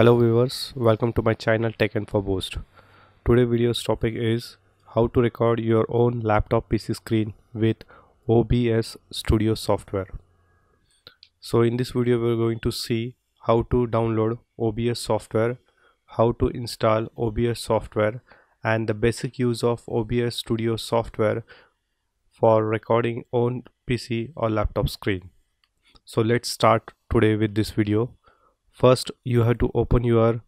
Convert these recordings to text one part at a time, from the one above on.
Hello viewers, welcome to my channel Tech Info Boost. Today video's topic is how to record your own laptop PC screen with OBS Studio software. So in this video we're going to see how to download OBS software, how to install OBS software and the basic use of OBS Studio software for recording own PC or laptop screen. So let's start today with this video first you have to open your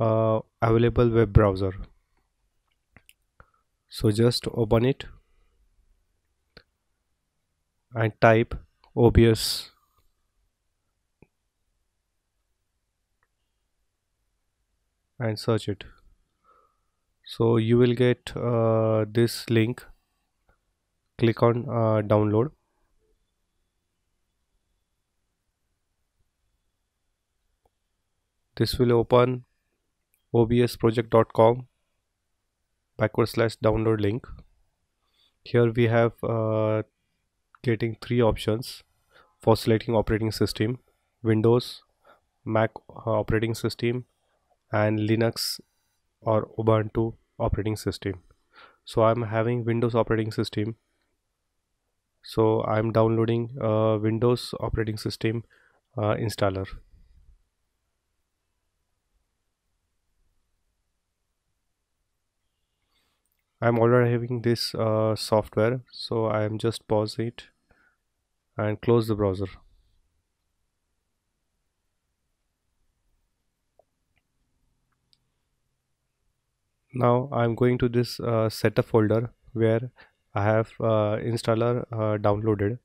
uh, available web browser. So just open it and type OBS and search it. So you will get uh, this link. Click on uh, download this will open obsproject.com backward slash download link. Here we have uh, getting three options for selecting operating system windows mac uh, operating system and linux or ubuntu operating system. So i'm having windows operating system. So i'm downloading uh, windows operating system uh, installer I'm already having this uh, software so I am just pause it and close the browser. Now I'm going to this uh, setup folder where I have uh, installer uh, downloaded.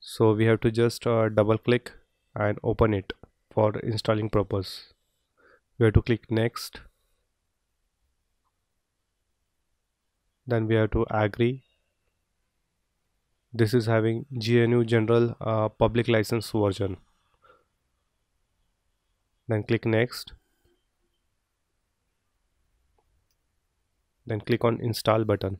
So we have to just uh, double click and open it for installing purpose. We have to click next then we have to agree. This is having GNU general uh, public license version. Then click next. Then click on install button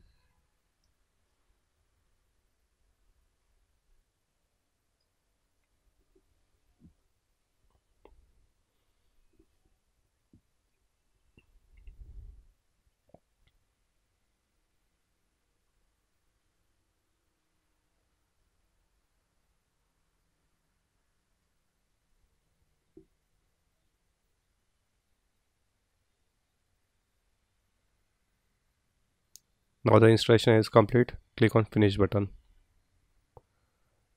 now the installation is complete. Click on finish button.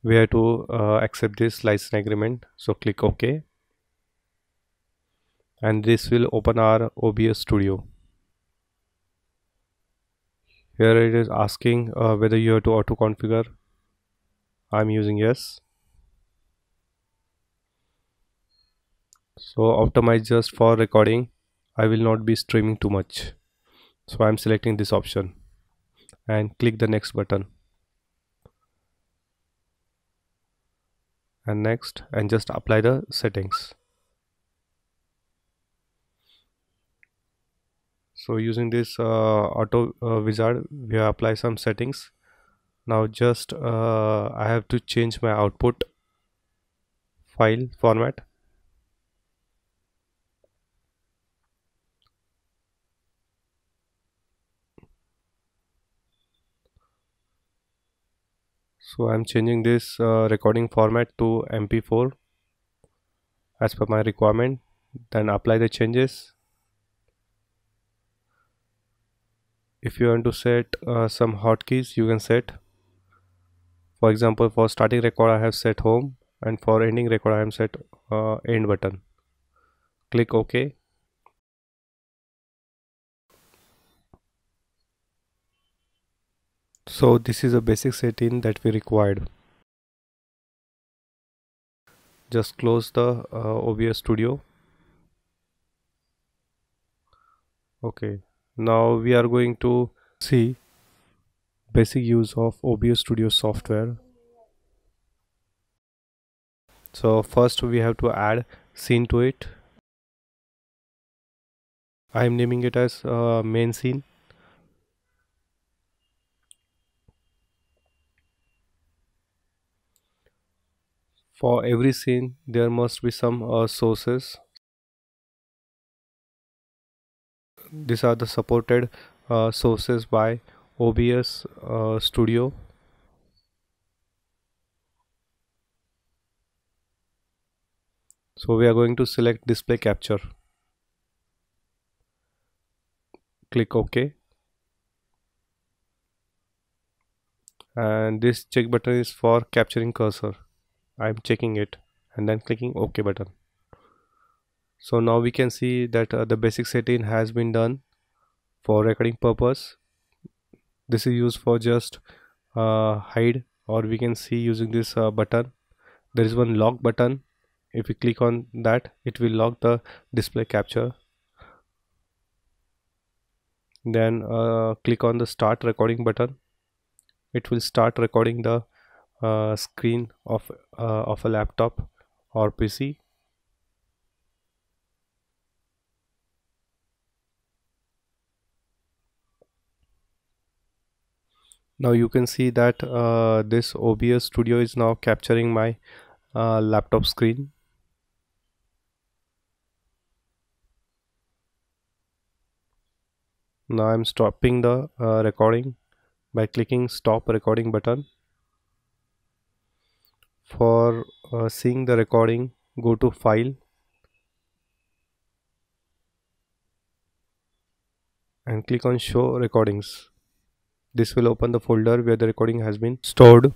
We have to uh, accept this license agreement. So click ok. And this will open our OBS studio. Here it is asking uh, whether you have to auto configure. I'm using yes. So optimize just for recording. I will not be streaming too much. So I'm selecting this option and click the next button. And next and just apply the settings. So using this uh, auto uh, wizard we apply some settings. Now just uh, I have to change my output file format so I'm changing this uh, recording format to mp4 as per my requirement. Then apply the changes. If you want to set uh, some hotkeys you can set. For example for starting record I have set home and for ending record I am set uh, end button. Click OK so this is a basic setting that we required. Just close the uh, OBS studio. Okay. Now we are going to see basic use of OBS studio software. So first we have to add scene to it. I am naming it as uh, main scene for every scene there must be some uh, sources. These are the supported uh, sources by OBS uh, Studio. So we are going to select display capture. Click OK. And this check button is for capturing cursor I'm checking it and then clicking OK button. So now we can see that uh, the basic setting has been done for recording purpose. This is used for just uh, hide or we can see using this uh, button. There is one lock button. If we click on that it will lock the display capture. Then uh, click on the start recording button. It will start recording the uh, screen of uh, of a laptop or PC now you can see that uh, this OBS studio is now capturing my uh, laptop screen. Now I'm stopping the uh, recording by clicking stop recording button for uh, seeing the recording go to file. And click on show recordings. This will open the folder where the recording has been stored.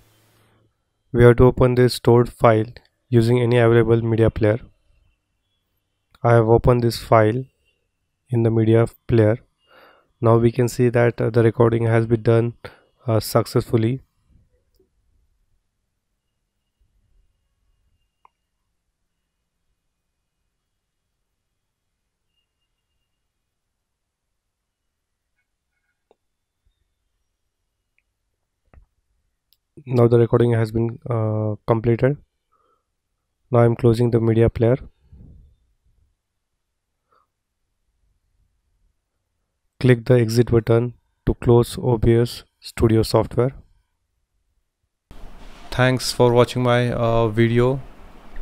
We have to open this stored file using any available media player. I have opened this file in the media player. Now we can see that uh, the recording has been done uh, successfully now the recording has been uh, completed. Now I'm closing the media player. Click the exit button to close OBS studio software. Thanks for watching my uh, video.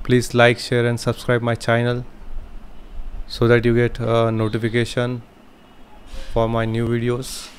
Please like share and subscribe my channel so that you get a notification for my new videos